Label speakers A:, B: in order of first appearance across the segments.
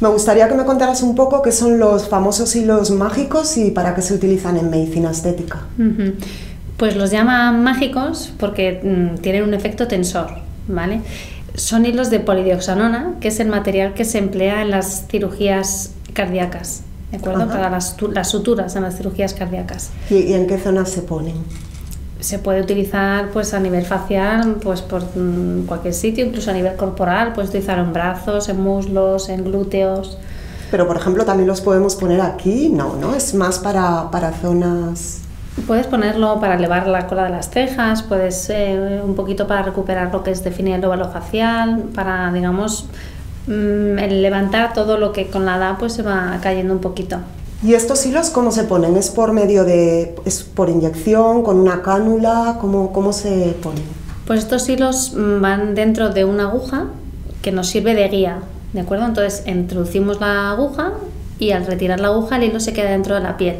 A: Me gustaría que me contaras un poco qué son los famosos hilos mágicos y para qué se utilizan en medicina estética.
B: Pues los llaman mágicos porque mm, tienen un efecto tensor, ¿vale? Son hilos de polidioxanona, que es el material que se emplea en las cirugías cardíacas, ¿de acuerdo?
A: Ajá.
B: Para las, tu- las suturas en las cirugías cardíacas.
A: ¿Y, y en qué zonas se ponen?
B: Se puede utilizar pues a nivel facial, pues por mm, cualquier sitio, incluso a nivel corporal, puedes utilizar en brazos, en muslos, en glúteos.
A: Pero, por ejemplo, también los podemos poner aquí, no, ¿no? Es más para, para zonas...
B: Puedes ponerlo para elevar la cola de las cejas, puedes eh, un poquito para recuperar lo que es definir el óvalo facial, para, digamos, mm, levantar todo lo que con la edad pues se va cayendo un poquito.
A: ¿Y estos hilos cómo se ponen? ¿Es por medio de... es por inyección, con una cánula? ¿Cómo, cómo se ponen?
B: Pues estos hilos mm, van dentro de una aguja que nos sirve de guía, ¿de acuerdo? Entonces introducimos la aguja y al retirar la aguja el hilo se queda dentro de la piel.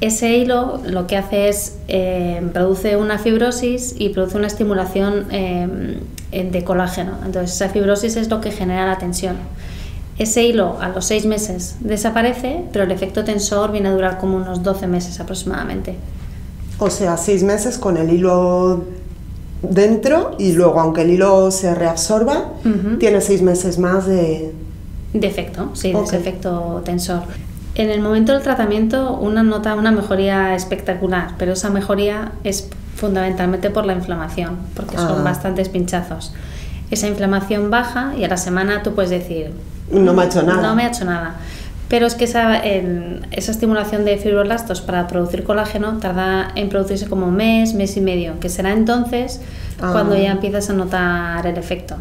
B: Ese hilo lo que hace es eh, produce una fibrosis y produce una estimulación eh, de colágeno. Entonces esa fibrosis es lo que genera la tensión. Ese hilo a los seis meses desaparece, pero el efecto tensor viene a durar como unos 12 meses aproximadamente.
A: O sea, seis meses con el hilo dentro y luego, aunque el hilo se reabsorba, tiene seis meses más de...
B: De efecto, sí, de
A: Ok.
B: ese efecto tensor. En el momento del tratamiento uno nota una mejoría espectacular, pero esa mejoría es fundamentalmente por la inflamación, porque son
A: Ah.
B: bastantes pinchazos. Esa inflamación baja y a la semana tú puedes decir,
A: No me ha hecho nada.
B: No me ha hecho nada. Pero es que esa, en- esa estimulación de fibroblastos para producir colágeno tarda en producirse como un mes, mes y medio, que será entonces
A: Ah.
B: cuando ya empiezas a notar el efecto.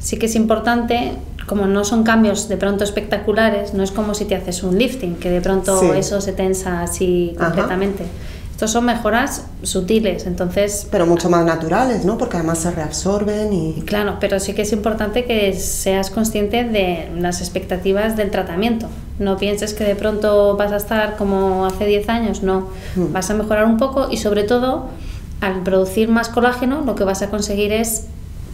B: Sí que es importante, como no son cambios de pronto espectaculares, no es como si te haces un lifting, que de pronto
A: Sí.
B: eso se tensa así
A: Ajá.
B: Estos son mejoras sutiles, entonces
A: Pero mucho más naturales, ¿no? Porque además se reabsorben y...
B: Claro, pero sí que es importante que seas consciente de las expectativas del tratamiento. No pienses que de pronto vas a estar como hace 10 años, no.
A: Mm.
B: Vas a mejorar un poco y sobre todo al producir más colágeno lo que vas a conseguir es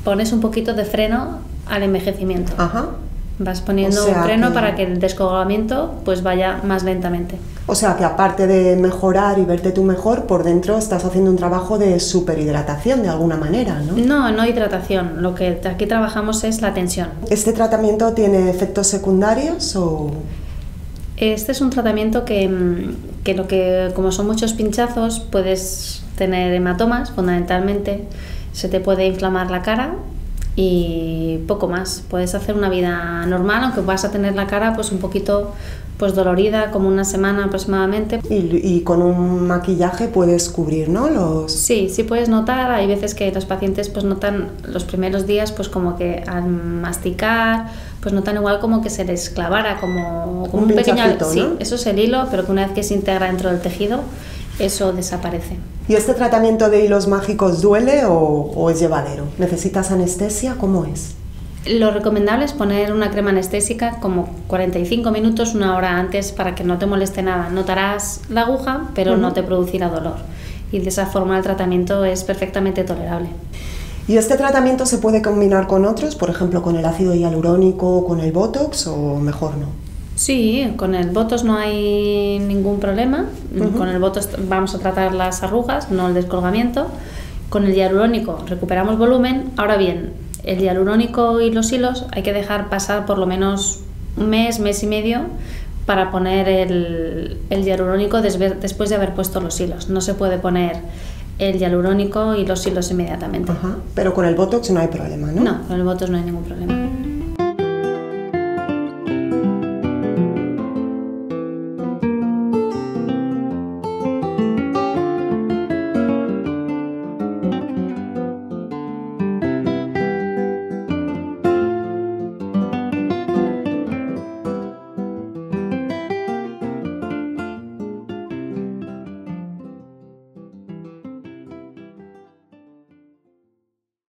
B: pones un poquito de freno al envejecimiento.
A: Ajá.
B: Vas poniendo
A: O sea
B: un freno
A: que-
B: para que el descolgamiento pues vaya más lentamente.
A: O sea que aparte de mejorar y verte tú mejor, por dentro estás haciendo un trabajo de superhidratación de alguna manera, ¿no?
B: No, no hidratación. Lo que aquí trabajamos es la tensión.
A: ¿Este tratamiento tiene efectos secundarios o...?
B: Este es un tratamiento que, mm, que lo que, como son muchos pinchazos, puedes tener hematomas fundamentalmente, se te puede inflamar la cara y poco más. Puedes hacer una vida normal, aunque vas a tener la cara pues un poquito pues dolorida, como una semana aproximadamente.
A: Y, y con un maquillaje puedes cubrir, ¿no? Los...
B: Sí, sí puedes notar, hay veces que los pacientes pues notan los primeros días pues como que al masticar pues notan igual como que se les clavara como, como
A: Un
B: un, pequeño...
A: pinchacito,
B: Sí,
A: ¿no?
B: eso es el hilo, pero que una vez que se integra dentro del tejido, eso desaparece.
A: ¿Y este tratamiento de hilos mágicos duele o, o es llevadero? ¿Necesitas anestesia? ¿Cómo es?
B: Lo recomendable es poner una crema anestésica como 45 minutos, una hora antes para que no te moleste nada. Notarás la aguja, pero no te producirá dolor. Y de esa forma el tratamiento es perfectamente tolerable.
A: ¿Y este tratamiento se puede combinar con otros, por ejemplo con el ácido hialurónico o con el Botox o mejor no?
B: Sí, con el Botox no hay ningún problema. Con el Botox vamos a tratar las arrugas, no el descolgamiento. Con el hialurónico recuperamos volumen. Ahora bien, el hialurónico y los hilos hay que dejar pasar por lo menos un mes, mes y medio para poner el, el hialurónico después de haber puesto los hilos. No se puede poner el hialurónico y los hilos inmediatamente.
A: Ajá. Pero con el Botox no hay problema, ¿no?
B: No, con el Botox no hay ningún problema.